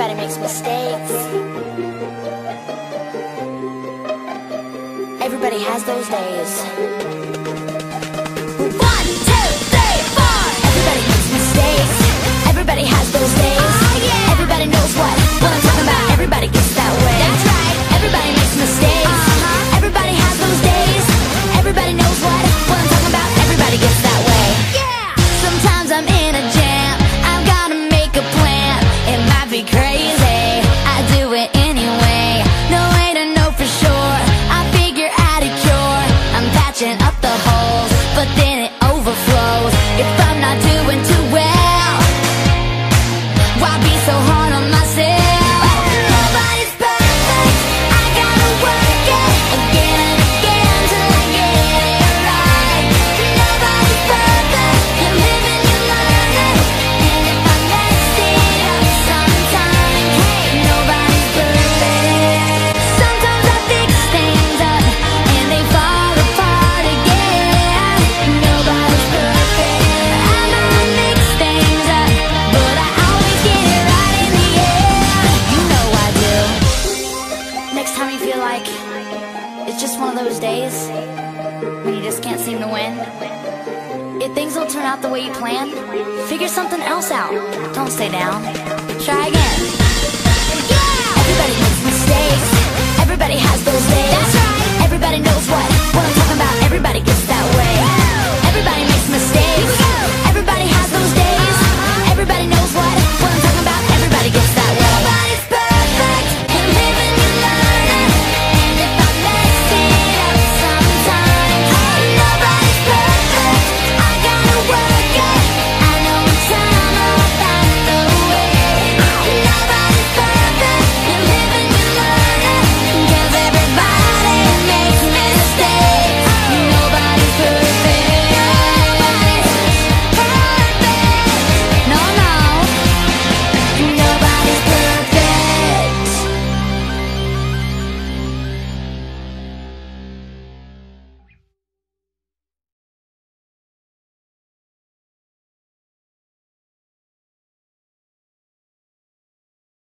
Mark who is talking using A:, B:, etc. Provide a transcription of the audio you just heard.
A: Everybody makes mistakes. Everybody has those days. searching up the holes, but then just one of those days when you just can't seem to win? If things don't turn out the way you planned, figure something else out. Don't stay down. Try again.